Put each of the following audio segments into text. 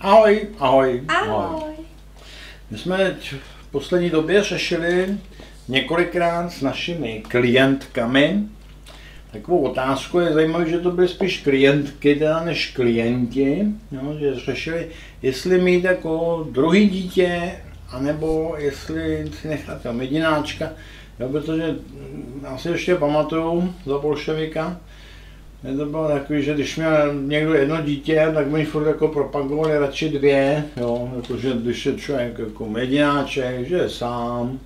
Ahoj, ahoj, Ahoj. My jsme v poslední době řešili několikrát s našimi klientkami takovou otázku. Je zajímavé, že to byly spíš klientky teda než klienti, jo, že řešili, jestli mít jako druhý dítě, anebo jestli si nechat tam jedináčka. Jo, protože mm, já si ještě pamatuju za bolševika, je to bylo takový, že když měl někdo jedno dítě, tak mi furt jako propagovali radši dvě, jo, jakože když je člověk jako jedináček, že je sám,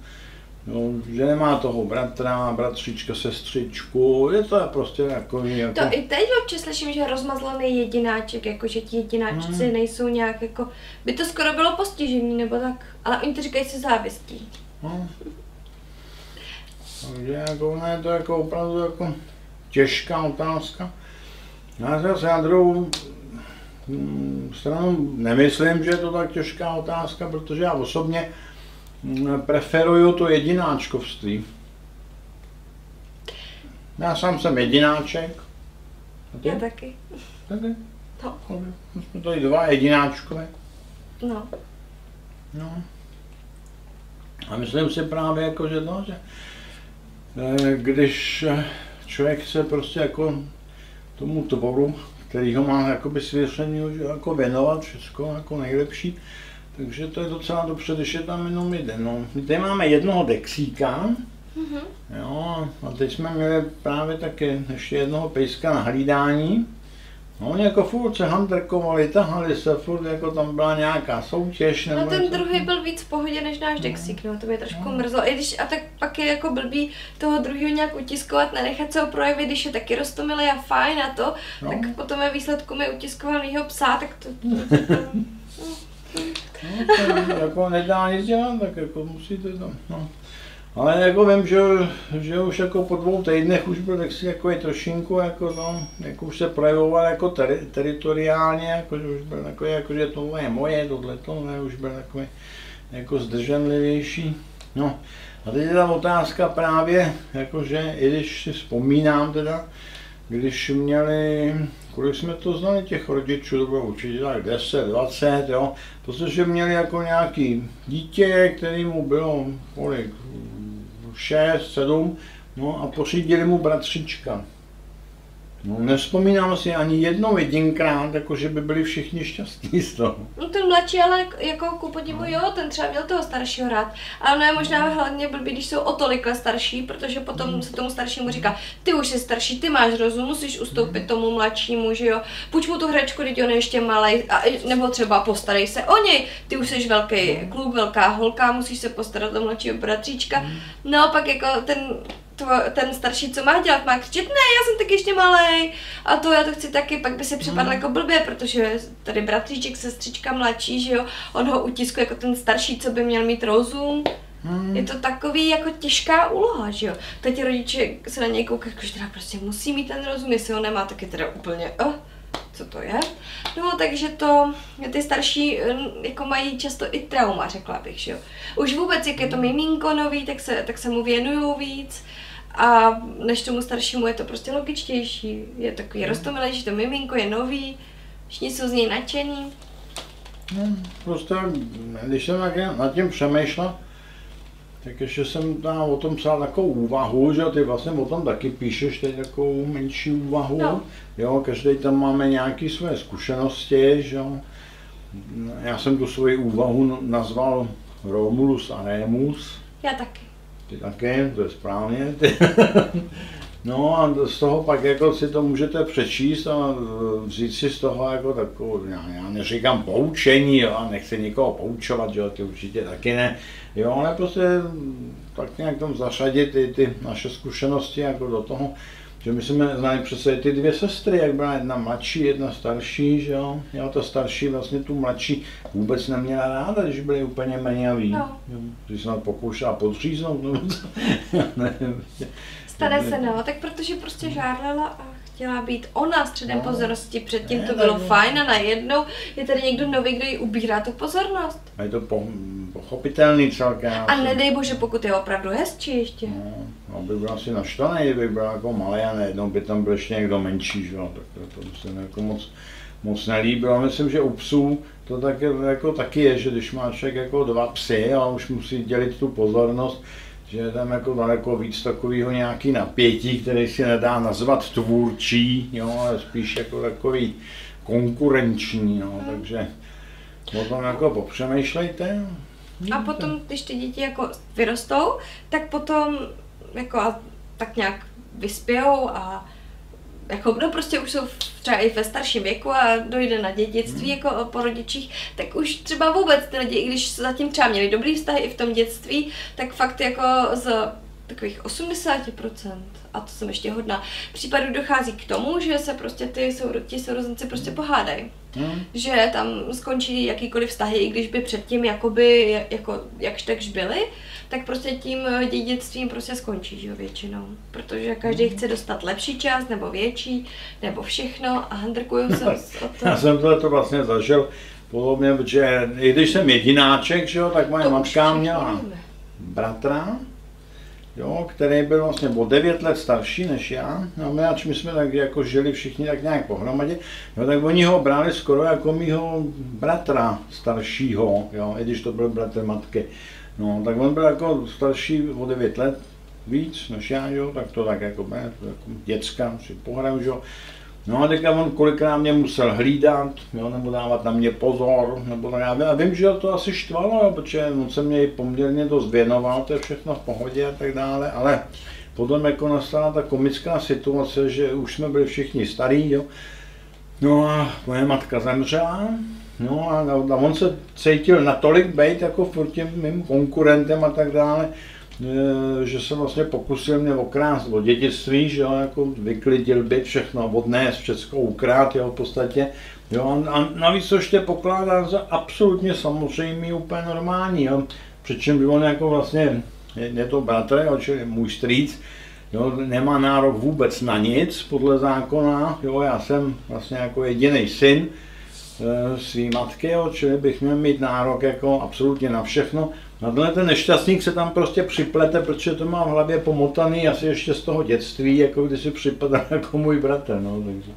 jo, že nemá toho bratra, bratřička, sestřičku, je to prostě jako... jako... To i teď občas slyším, že rozmazlený jedináček, jako že ti jedináčci Hmm. nejsou nějak jako, by to skoro bylo postižení nebo tak, ale oni to říkají se závistí. No. Takže jako, ne, to jako opravdu jako těžká otázka. Já zase na druhou mm, stranu nemyslím, že je to tak těžká otázka, protože já osobně mm, preferuju to jedináčkovství. Já sám jsem jedináček. A ty? Já taky. Taky? No. My jsme tady dva jedináčkové. No. No. A myslím si právě jako, že no, že eh, když eh, člověk se prostě jako tomu tvoru, který ho má jakoby svěřený, jako věnovat všechno jako nejlepší, takže to je docela dobře, když je tam jenom jeden. No. My tady máme jednoho dexíka, Mhm. jo, a teď jsme měli právě taky ještě jednoho pejska na hlídání. No, oni jako furt se handrkovali, tahali se, furt jako tam byla nějaká soutěž. No nebo ten něco. druhý byl víc v pohodě než náš Dexík, no to mě trošku No. mrzlo. I když, a tak pak je jako blbý toho druhého nějak utiskovat, nenechat se ho projevit, když je taky roztomilý a fajn a to, No. tak potom je výsledku mi utiskovanýho psa, tak to, to, to, to No, to jako nedá nic dělat, tak jako musíte to, no. Ale jako vím, že, že už jako po dvou týdnech už byl taky jako je trošinku, jako no, jako už se projevoval jako teri, teritoriálně, jako že už byl takový, jako že tohle je moje, tohle to ne, už byl takový jako zdrženlivější. No, a teď je ta otázka právě, jakože i když si vzpomínám teda, když měli, kolik jsme to znali těch rodičů, to bylo určitě tak 10, 20, jo, protože měli jako nějaký dítě, který mu bylo kolik, 6, 7, no a pořídili mu bratřička. No, nevzpomínám si ani jednou jedinkrát, jako že by byli všichni šťastní z toho. No ten mladší, ale jako ku podivu, jo, ten třeba měl toho staršího rád. Ale ono je možná hlavně blbý, když jsou o tolik starší, protože potom se tomu staršímu říká, ty už jsi starší, ty máš rozum, musíš ustoupit tomu mladšímu, že jo. Půjč mu tu hračku, teď on je ještě malý, nebo třeba postarej se o něj, ty už jsi velký kluk, velká holka, musíš se postarat o mladšího bratříčka. No pak jako ten tvo- ten starší, co má dělat, má křičet, ne, já jsem taky ještě malý a to já to chci taky, pak by si připadl Hmm. jako blbě, protože tady bratříček, sestřička mladší, že jo, on ho utiskuje jako ten starší, co by měl mít rozum. Hmm. Je to takový jako těžká úloha, že jo. Teď rodiče se na něj koukají, jako, že teda prostě musí mít ten rozum, jestli ho nemá, tak je teda úplně, oh, co to je. No, takže to, ty starší eh, jako mají často i trauma, řekla bych, že jo. Už vůbec, jak je to miminko nový, tak se, tak se mu věnují víc. A než tomu staršímu je to prostě logičtější. Je takový roztomilejší, to miminko je nový, všichni jsou z něj nadšení. No, prostě, když jsem nad tím přemýšlel, tak ještě jsem tam o tom psal takovou úvahu, že ty vlastně o tom taky píšeš teď takovou menší úvahu. No. Jo, každý tam máme nějaké své zkušenosti, že jo. Já jsem tu svoji úvahu nazval Romulus a Remus, Já taky. ty také, to je správně. No a z toho pak jako si to můžete přečíst a vzít si z toho jako takovou, já, já neříkám poučení, jo, a nechci nikoho poučovat, že jo, ty určitě taky ne, jo, ale prostě tak nějak tam zařadit ty, ty naše zkušenosti jako do toho, že my jsme znali přece ty dvě sestry, jak byla jedna mladší, jedna starší, že jo, jo, ta starší vlastně tu mladší vůbec neměla ráda, když byli úplně meniaví, No. jo, když se nám pokoušela podříznout, nebo co, nevím, Stane se, no, tak protože prostě žárlela a chtěla být ona středem No. pozornosti, předtím Ne, to bylo no. fajn a najednou je tady někdo nový, kdo jí ubírá tu pozornost. A je to po, pochopitelný celkem. A nedej bože, pokud je opravdu hezčí ještě. No, no, by byl asi naštvaný, kdyby byl jako malý a najednou by tam byl ještě někdo menší, že jo, tak to, to se mi jako moc, moc nelíbilo. Myslím, že u psů to tak, jako taky je, že když máš člověk jako dva psy a už musí dělit tu pozornost, že je tam jako daleko víc takového nějaký napětí, který si nedá nazvat tvůrčí, jo, ale spíš jako takový konkurenční, no, takže o tom jako popřemýšlejte. A potom, když ty děti jako vyrostou, tak potom jako a tak nějak vyspějou a jako, no prostě už jsou třeba i ve starším věku a dojde na dědictví hmm. jako po rodičích, tak už třeba vůbec ty lidi, i když zatím třeba měli dobrý vztahy i v tom dětství, tak fakt jako z takových 80%, a to jsem ještě hodná, případů dochází k tomu, že se prostě ty souro, ti sourozenci prostě pohádají. Hmm. Že tam skončí jakýkoliv vztahy, i když by předtím jakoby, jako, jakž takž byly, tak prostě tím dědictvím prostě skončí, že jo, většinou. Protože každý hmm. chce dostat lepší část, nebo větší, nebo všechno a handrkují se o to. Já jsem to vlastně zažil podobně, že i když jsem jedináček, že jo, tak moje matka měla bratra, jo, který byl vlastně o 9 let starší než já. No my, ač my jsme tak jako žili všichni tak nějak pohromadě, jo, tak oni ho brali skoro jako mýho bratra staršího, jo, i když to byl bratr matky. No, tak on byl jako starší o 9 let, víc než já, jo, tak to tak jako, jako děcka si pohraju, jo. No a teďka on kolikrát mě musel hlídat, jo, nebo dávat na mě pozor, nebo tak já, já vím, že to asi štvalo, jo, protože on se mě poměrně dost věnoval, to je všechno v pohodě a tak dále, ale potom jako nastala ta komická situace, že už jsme byli všichni starí, jo. No a moje matka zemřela, no a, a on se cítil natolik být jako furt tím mým konkurentem a tak dále, Eh, že se vlastně pokusil mě okrást o dědictví, že jo, jako vyklidil byt, všechno odnést, všechno ukrát, jo, v podstatě. Jo, a navíc to ještě pokládá za absolutně samozřejmý, úplně normální, jo. Přičem on jako vlastně, je, je to bratr, jo, čili můj strýc, jo, nemá nárok vůbec na nic podle zákona, jo, já jsem vlastně jako jediný syn, e, svý matky, jo, čili bych měl mít nárok jako absolutně na všechno. Na ten nešťastník se tam prostě připlete, protože to má v hlavě pomotaný asi ještě z toho dětství, jako když si připadá jako můj bratr, no, takže.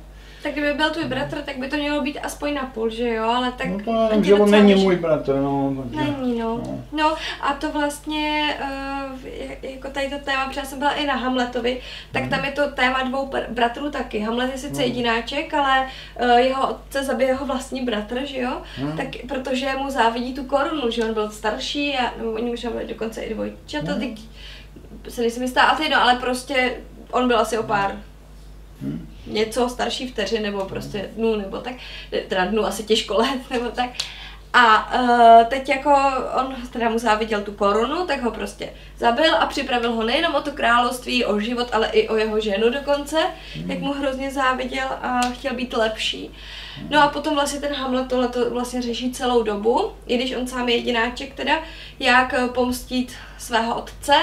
Tak kdyby byl tvůj bratr, tak by to mělo být aspoň na půl, že jo, ale tak... No to nevím, že on není že... můj bratr, no. Takže, není, no. no. No a to vlastně, uh, jako tady to téma, protože jsem byla i na Hamletovi, tak mm. tam je to téma dvou bratrů taky. Hamlet je sice mm. jedináček, ale uh, jeho otce zabije jeho vlastní bratr, že jo, mm. tak protože mu závidí tu korunu, že on byl starší a no, oni možná byli dokonce i dvojčata, mm. teď se nejsem jistá, a to jedno, ale prostě on byl asi o pár hmm. Něco starší vteřin, nebo prostě dnů, nebo tak, teda dnů asi těžko let, nebo tak. A uh, teď jako on teda mu záviděl tu korunu, tak ho prostě zabil a připravil ho nejenom o to království, o život, ale i o jeho ženu dokonce, mm. jak mu hrozně záviděl a chtěl být lepší. No a potom vlastně ten Hamlet tohle to vlastně řeší celou dobu, i když on sám je jedináček teda, jak pomstit svého otce,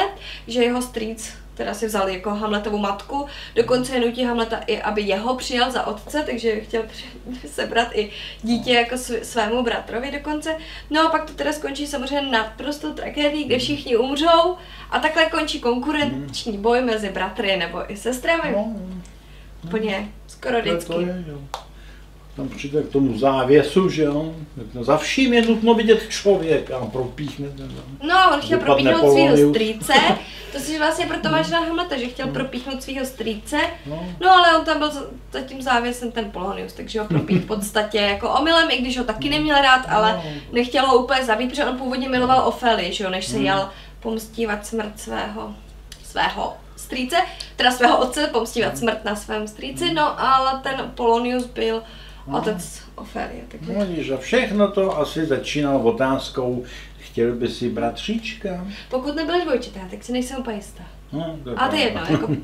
že jeho strýc teda si vzal jako Hamletovu matku, dokonce nutí Hamleta i, aby jeho přijal za otce, takže chtěl sebrat i dítě jako svému bratrovi dokonce. No a pak to teda skončí samozřejmě naprosto tragédií, kde všichni umřou a takhle končí konkurenční boj mezi bratry nebo i sestrami. No, Úplně skoro vždycky. Tam přijde k tomu závěsu, že jo, za vším je nutno vidět člověka a propíchne ten. No, on chtěl propíchnout svého strýce, to si vlastně proto máš na Hamleta, že chtěl no. propíchnout svého strýce, no. no. ale on tam byl za tím závěsem ten Polonius, takže ho propích v podstatě jako omylem, i když ho taky neměl rád, ale no. nechtěl ho úplně zabít, protože on původně miloval Ofeli, že jo, než se hmm. jel pomstívat smrt svého, svého strýce, teda svého otce, pomstívat hmm. smrt na svém strýci, no ale ten Polonius byl no. Otec Ofelie. Takže... No, že všechno to asi začínalo otázkou, chtěl by si bratříčka? Pokud nebyly dvojčitá, tak si nejsem úplně jistá. No, A to je jedno, jako...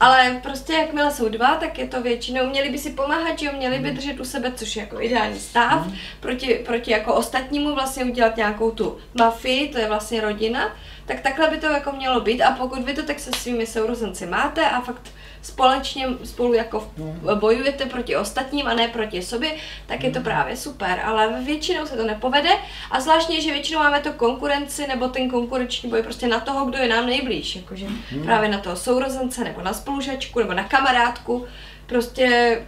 Ale prostě jakmile jsou dva, tak je to většinou, měli by si pomáhat, že jo, měli by hmm. držet u sebe, což je jako ideální stav, mm. proti, proti jako ostatnímu vlastně udělat nějakou tu mafii, to je vlastně rodina, tak takhle by to jako mělo být a pokud vy to tak se svými sourozenci máte a fakt společně spolu jako no. bojujete proti ostatním a ne proti sobě, tak je to mm. právě super, ale většinou se to nepovede a zvláštně, že většinou máme to konkurenci nebo ten konkurenční boj prostě na toho, kdo je nám nejblíž, jakože mm. právě na toho sourozence nebo na spolužačku nebo na kamarádku, prostě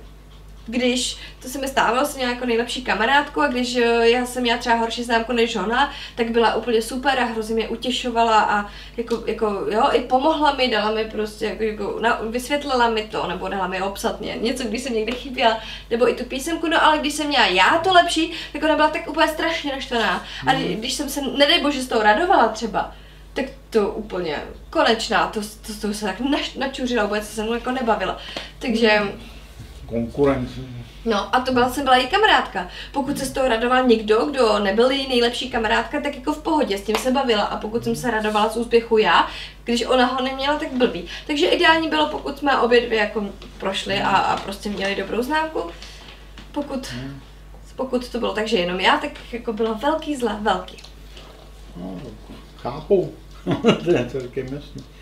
když, to se mi stávalo s jako nejlepší kamarádku a když eh, já jsem měla třeba horší známku než ona, tak byla úplně super a hrozně mě utěšovala a jako, jako jo, i pomohla mi, dala mi prostě, jako, jako na, vysvětlila mi to, nebo dala mi obsat mě, něco, když jsem někde chyběla, nebo i tu písemku, no ale když jsem měla já to lepší, tak ona byla tak úplně strašně naštvaná. A Mm. když jsem se, nedej bože, z toho radovala třeba, tak to úplně konečná, to, to, to se tak naš, načuřila, vůbec se se mnou jako nebavila. Takže, Konkurence. no a to byla, jsem byla její kamarádka. Pokud se z toho radoval někdo, kdo nebyl její nejlepší kamarádka, tak jako v pohodě, s tím se bavila. A pokud jsem se radovala z úspěchu já, když ona ho neměla, tak blbý. Takže ideální bylo, pokud jsme obě dvě jako prošli a, a prostě měli dobrou známku. Pokud, pokud to bylo tak, že jenom já, tak jako bylo velký zla, velký. No, chápu. to je celkem jasný.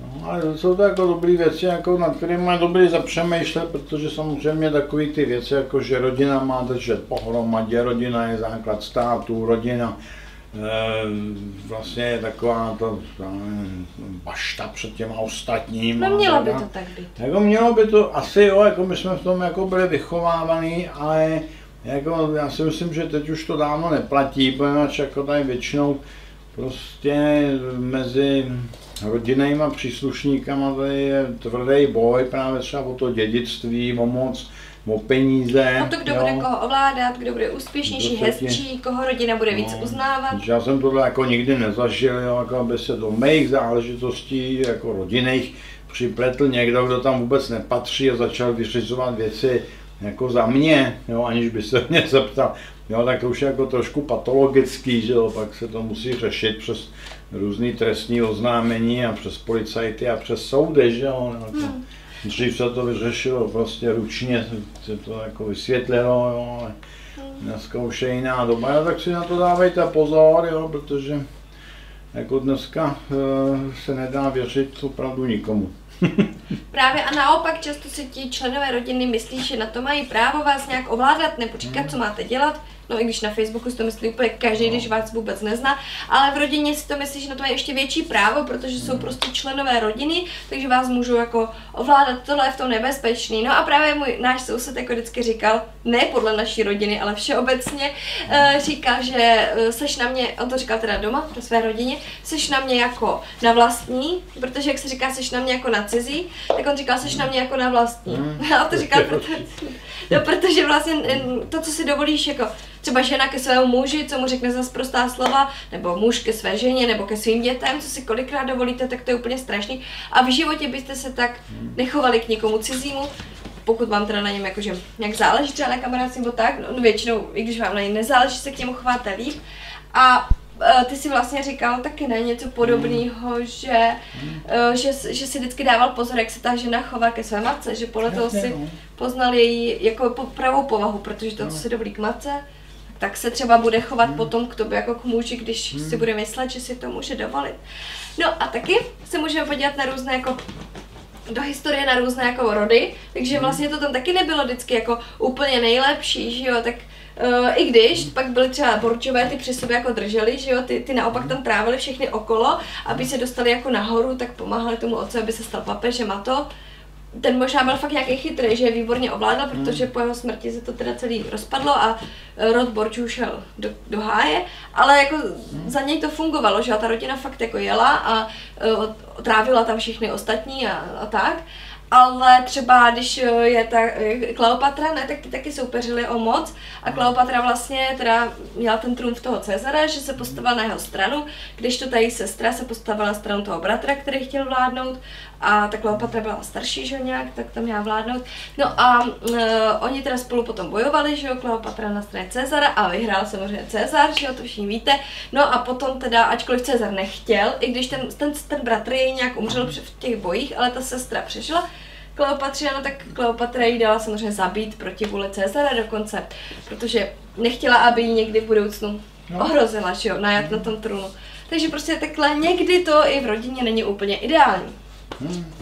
No, ale jsou to jako dobré věci, jako nad kterými je dobrý zapřemýšlet, protože samozřejmě takové ty věci, jako že rodina má držet pohromadě, rodina je základ státu, rodina eh, vlastně je taková nevím, bašta před těma ostatníma. No mělo by to tak být. Jako mělo by to asi jo, jako my jsme v tom jako byli vychovávaný, ale jako já si myslím, že teď už to dávno neplatí, poněvadž jako tady většinou prostě mezi rodinnýma příslušníkama tady je tvrdý boj právě třeba o to dědictví, o moc, o peníze. O to, kdo jo. bude koho ovládat, kdo bude úspěšnější, Kdo ti- hezčí, koho rodina bude víc No, uznávat. že Já jsem tohle jako nikdy nezažil, jo, jako aby se do mých záležitostí jako rodinných připletl někdo, kdo tam vůbec nepatří a začal vyřizovat věci jako za mě, jo, aniž by se mě zeptal. Jo, tak to už je jako trošku patologický, že jo, pak se to musí řešit přes různý trestní oznámení a přes policajty a přes soudy, že jo. Jako. Hmm. Dřív se to vyřešilo prostě ručně, se to jako vysvětlilo, jo, ale dneska už je jiná doba, no, tak si na to dávejte pozor, jo, protože jako dneska eh, se nedá věřit opravdu nikomu. Právě a naopak často si ti členové rodiny myslí, že na to mají právo vás nějak ovládat nebo říkat, co máte dělat. No i když na Facebooku si to myslí úplně každý, když vás vůbec nezná, ale v rodině si to myslí, že na to mají ještě větší právo, protože jsou prostě členové rodiny, takže vás můžou jako ovládat, tohle je v tom nebezpečný. No a právě můj náš soused jako vždycky říkal, ne podle naší rodiny, ale všeobecně, eh, říkal, že eh, seš na mě, on to říkal teda doma, pro své rodině, seš na mě jako na vlastní, protože jak se říká, seš na mě jako na cizí, tak on říkal, seš na mě jako na vlastní. Hmm. A to říkal, proto, no, protože vlastně mm, to, co si dovolíš, jako třeba žena ke svému muži, co mu řekne za prostá slova, nebo muž ke své ženě, nebo ke svým dětem, co si kolikrát dovolíte, tak to je úplně strašný. A v životě byste se tak nechovali k někomu cizímu, pokud vám teda na něm jakože nějak záleží třeba na kamarádce nebo tak, no většinou, i když vám na něm nezáleží, se k němu chováte líp. A ty si vlastně říkal taky ne něco podobného, že, eh, že, že si vždycky dával pozor, jak se ta žena chová ke své matce, že podle toho si no. poznal její jako pravou povahu, protože to, co No. si dovolí k matce, tak se třeba bude chovat potom k tobě jako k muži, když si bude myslet, že si to může dovolit. No a taky se můžeme podívat na různé jako do historie na různé jako rody, takže vlastně to tam taky nebylo vždycky jako úplně nejlepší, že jo, tak Uh, I když pak byly třeba borčové, ty při sobě jako drželi, že jo, ty, ty naopak tam trávili všechny okolo, aby se dostali jako nahoru, tak pomáhali tomu otci, aby se stal papežem a to. Ten možná byl fakt nějaký chytrý, že je výborně ovládal, protože po jeho smrti se to teda celý rozpadlo a eh, rod Borčů šel do, do háje, ale jako za něj to fungovalo, že a ta rodina fakt jako jela a eh, trávila tam všechny ostatní a, a tak. Ale třeba když eh, je ta eh, Kleopatra, ne, tak ty taky soupeřili o moc a Kleopatra vlastně teda měla ten trumf toho Cezara, že se postavila na jeho stranu, když to ta její sestra se postavila na stranu toho bratra, který chtěl vládnout a ta Kleopatra byla starší, že nějak, tak tam měla vládnout. No a uh, oni teda spolu potom bojovali, že jo, Kleopatra na straně Cezara a vyhrál samozřejmě Cezar, že jo, to všichni víte. No a potom teda, ačkoliv Cezar nechtěl, i když ten, ten, ten bratr jej nějak umřel v těch bojích, ale ta sestra přežila, Kleopatře, no tak Kleopatra jí dala samozřejmě zabít proti vůli Cezara dokonce, protože nechtěla, aby ji někdy v budoucnu No. ohrozila, že jo, najat na tom trůnu. Takže prostě takhle někdy to i v rodině není úplně ideální. Hmm.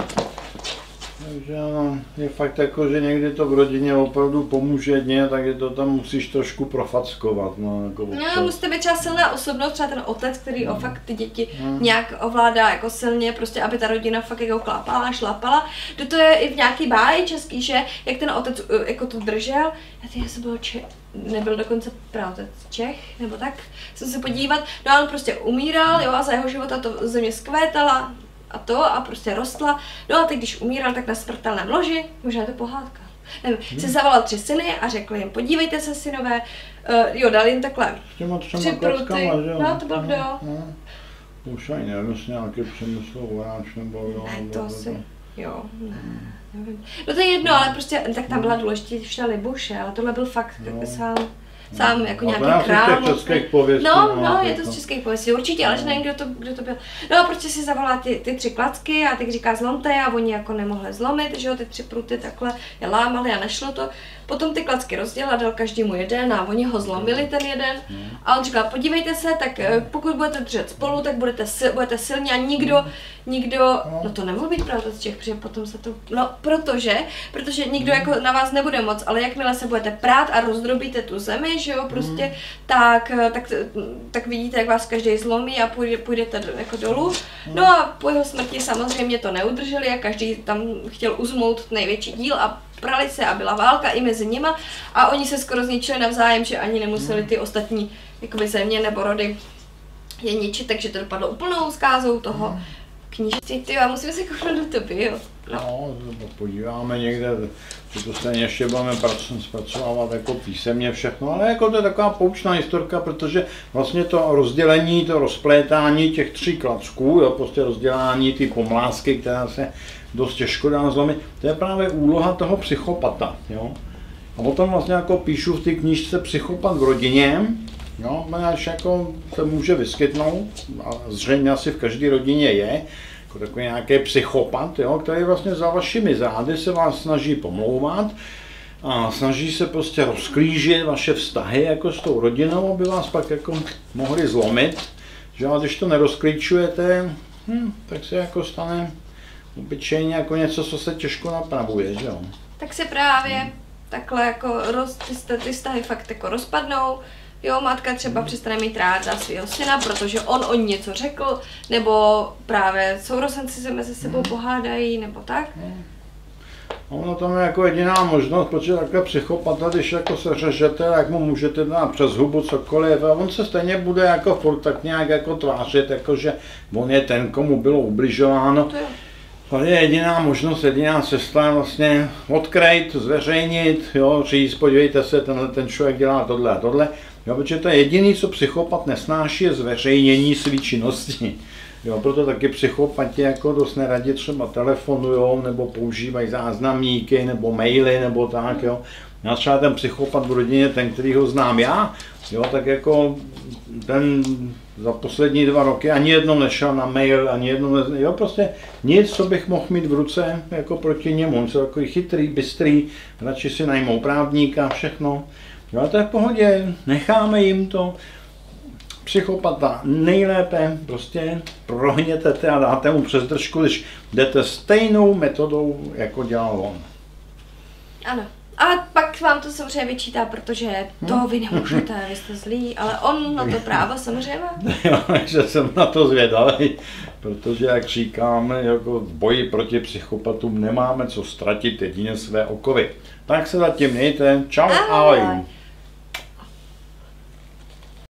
Takže ano, je fakt jako, že někdy to v rodině opravdu pomůže jedně, tak je to tam musíš trošku profackovat. No, jako No, musíte být třeba silná osobnost, třeba ten otec, který o fakt ty děti Mm. nějak ovládá jako silně, prostě aby ta rodina fakt jako klapala, šlapala. To to je i v nějaký báji český, že jak ten otec uh, jako to držel, já ty, jsem byl če- nebyl dokonce praotec Čech, nebo tak, jsem se podívat, no a on prostě umíral, jo, a za jeho života to země skvétala a to a prostě rostla, no a teď když umíral, tak na smrtelném loži, možná je to pohádka, nevím, si zavolal tři syny a řekl jim, podívejte se synové, uh, jo, dal jim takhle těma Tři pruty. No, to byl kdo? No. Už ani nevím, jestli nějaký přemysl vojáč nebo jo. Ne, to to- asi, jo, ne, nevím. No to je jedno, ale prostě, tak tam byla důležitější Libuše, ale tohle byl fakt No. sám, sám jako to nějaký z král. českých pověstí, No, no, no, je jako. to z českých pověstí, určitě, ale že nevím, kdo to, kdo to byl. No a prostě si zavolá ty, ty tři klacky a teď říká zlomte a oni jako nemohli zlomit, že jo, ty tři pruty takhle je lámali a nešlo to. Potom ty klacky rozdělil a dal každému jeden a oni ho zlomili ten jeden. A on říkal, podívejte se, tak eh, pokud budete držet spolu, tak budete, sil, budete silní a nikdo, nikdo, no to nemohl být pravda z těch, protože potom se to, no protože, protože nikdo jako na vás nebude moc, ale jakmile se budete prát a rozdrobíte tu zemi, že jo, prostě, tak, eh, tak, tak vidíte, jak vás každý zlomí a půjde, půjdete jako dolů. No a po jeho smrti samozřejmě to neudrželi a každý tam chtěl uzmout největší díl a prali se a byla válka i mezi nima a oni se skoro zničili navzájem, že ani nemuseli ty ostatní jakoby země nebo rody je ničit, takže to dopadlo úplnou zkázou toho knížectví. Ty, já musím se kouknout do tebe, jo. No. No, podíváme někde, že to stejně ještě budeme prac- zpracovávat jako písemně všechno, ale jako to je taková poučná historka, protože vlastně to rozdělení, to rozplétání těch tří klacků, jo, prostě rozdělání ty pomlásky, která se dost těžko dá zlomit, to je právě úloha toho psychopata, jo. A o tom vlastně jako píšu v té knížce Psychopat v rodině, jo, až jako se může vyskytnout, a zřejmě asi v každé rodině je, jako takový nějaký psychopat, jo, který vlastně za vašimi zády se vás snaží pomlouvat a snaží se prostě rozklížit vaše vztahy jako s tou rodinou, aby vás pak jako mohli zlomit, že a když to nerozklíčujete, hm, tak se jako stane obyčejně jako něco, co se těžko napravuje, že jo. Tak se právě takhle jako roz, ty, ty vztahy fakt jako rozpadnou. Jo, matka třeba přestane mít ráda svého syna, protože on o ní něco řekl, nebo právě sourozenci se mezi sebou pohádají, nebo tak. A ono tam je jako jediná možnost, protože takhle psychopata, když jako se řežete, jak mu můžete dát přes hubu cokoliv, a on se stejně bude jako furt tak nějak jako tvářit, jako že on je ten, komu bylo ubližováno. To jo. To je jediná možnost, jediná cesta vlastně odkrejt, zveřejnit, jo, říct, podívejte se, tenhle ten člověk dělá tohle a tohle. Jo, protože to je jediný, co psychopat nesnáší, je zveřejnění své činnosti. Jo, proto taky psychopati jako dost neradi třeba telefonujou nebo používají záznamníky nebo maily nebo tak, jo. Já třeba ten psychopat v rodině, ten, který ho znám já, jo, tak jako ten za poslední dva roky ani jednou nešel na mail, ani jednou, ne, jo, prostě nic, co bych mohl mít v ruce, jako proti němu. On jsou takový chytrý, bystrý, radši si najmou právníka, všechno. Jo, a to je v pohodě, necháme jim to. Psychopata nejlépe prostě prohněte a dáte mu přes držku, když jdete stejnou metodou, jako dělal on. Ano. A pak vám to samozřejmě vyčítá, protože to vy nemůžete, vy jste zlí, ale on na to právo samozřejmě má. Jo, takže jsem na to zvědavý, protože jak říkáme, jako v boji proti psychopatům nemáme co ztratit, jedině své okovy. Tak se zatím mějte, čau, ahoj. Ahoj.